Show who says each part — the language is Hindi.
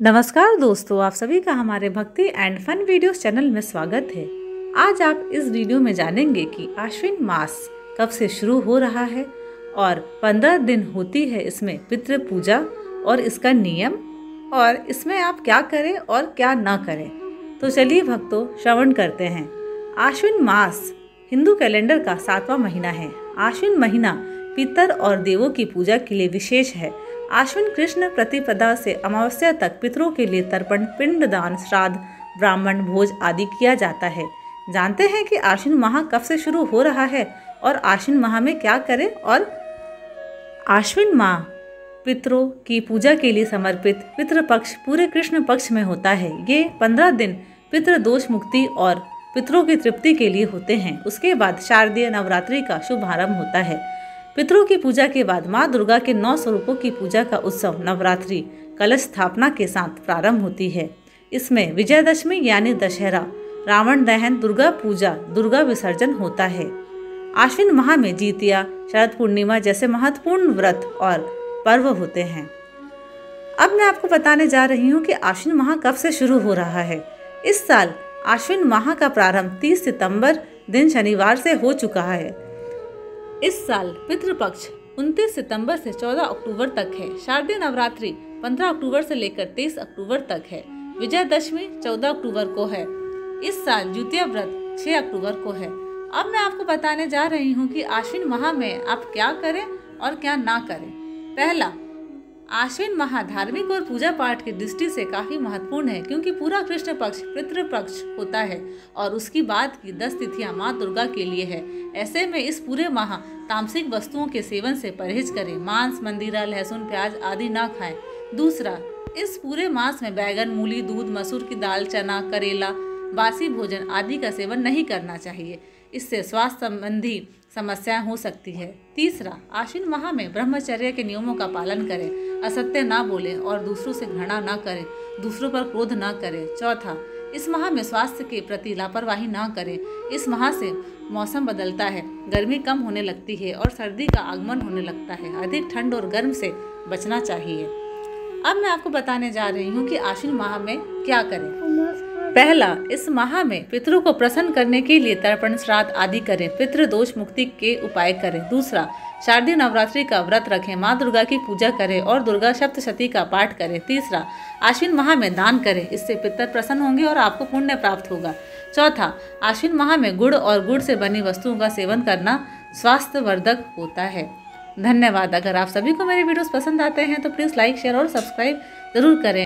Speaker 1: नमस्कार दोस्तों, आप सभी का हमारे भक्ति एंड फन वीडियोस चैनल में स्वागत है। आज आप इस वीडियो में जानेंगे कि आश्विन मास कब से शुरू हो रहा है और पंद्रह दिन होती है इसमें पितृ पूजा और इसका नियम और इसमें आप क्या करें और क्या ना करें। तो चलिए भक्तों, श्रवण करते हैं। आश्विन मास, हिंदू कैलेंडर का सातवां महीना है। आश्विन महीना पितर और देवों की पूजा के लिए विशेष है। आश्विन कृष्ण प्रतिपदा से अमावस्या तक पितरों के लिए तर्पण पिंड दान श्राद्ध, ब्राह्मण, भोज आदि किया जाता है। जानते हैं कि आश्विन माह कब से शुरू हो रहा है और आश्विन माह में क्या करें और आश्विन माह पितरों की पूजा के लिए समर्पित पितृपक्ष पूरे कृष्ण पक्ष में होता है। ये पंद्रह दिन पितृ दोष मुक्ति और पितरों की तृप्ति के लिए होते हैं। उसके बाद शारदीय नवरात्रि का शुभारंभ होता है। पितरों की पूजा के बाद माँ दुर्गा के नौ स्वरूपों की पूजा का उत्सव नवरात्रि, कलश स्थापना के साथ प्रारंभ होती है। इसमें विजयदशमी यानी दशहरा, रावण दहन, दुर्गा पूजा, दुर्गा विसर्जन होता है। आश्विन माह में जीतिया, शरद पूर्णिमा जैसे महत्वपूर्ण व्रत और पर्व होते हैं। अब मैं आपको बताने जा रही हूँ कि आश्विन माह कब से शुरू हो रहा है। इस साल आश्विन माह का प्रारंभ 30 सितंबर, दिन शनिवार से हो चुका है। इस साल पितृपक्ष 29 सितंबर से 14 अक्टूबर तक है। शारदीय नवरात्रि 15 अक्टूबर से लेकर 23 अक्टूबर तक है। विजयदशमी 14 अक्टूबर को है। इस साल द्वितीय व्रत 6 अक्टूबर को है। अब मैं आपको बताने जा रही हूँ कि आश्विन माह में आप क्या करें और क्या ना करें। पहला आश्विन माह धार्मिक और पूजा पाठ की दृष्टि से काफ़ी महत्वपूर्ण है, क्योंकि पूरा कृष्ण पक्ष पितृ पक्ष होता है और उसकी बाद की दस तिथियाँ माँ दुर्गा के लिए है। ऐसे में इस पूरे माह तामसिक वस्तुओं के सेवन से परहेज करें। मांस, मंदिरा, लहसुन, प्याज आदि न खाएँ। दूसरा, इस पूरे मास में बैगन, मूली, दूध, मसूर की दाल, चना, करेला, बासी भोजन आदि का सेवन नहीं करना चाहिए। इससे स्वास्थ्य संबंधी समस्याएँ हो सकती है। तीसरा, आश्विन माह में ब्रह्मचर्य के नियमों का पालन करें, असत्य ना बोलें और दूसरों से घृणा ना करें, दूसरों पर क्रोध ना करें। चौथा, इस माह में स्वास्थ्य के प्रति लापरवाही ना करें। इस माह से मौसम बदलता है, गर्मी कम होने लगती है और सर्दी का आगमन होने लगता है। अधिक ठंड और गर्म से बचना चाहिए। अब मैं आपको बताने जा रही हूँ कि आश्विन माह में क्या करें। पहला, इस माह में पितरों को प्रसन्न करने के लिए तर्पण, श्राद्ध आदि करें, पितृ दोष मुक्ति के उपाय करें। दूसरा, शारदीय नवरात्रि का व्रत रखें, माँ दुर्गा की पूजा करें और दुर्गा सप्तशती का पाठ करें। तीसरा, आश्विन माह में दान करें, इससे पितर प्रसन्न होंगे और आपको पुण्य प्राप्त होगा। चौथा, आश्विन माह में गुड़ और गुड़ से बनी वस्तुओं का सेवन करना स्वास्थ्यवर्धक होता है। धन्यवाद। अगर आप सभी को मेरे वीडियोस पसंद आते हैं तो प्लीज़ लाइक, शेयर और सब्सक्राइब ज़रूर करें।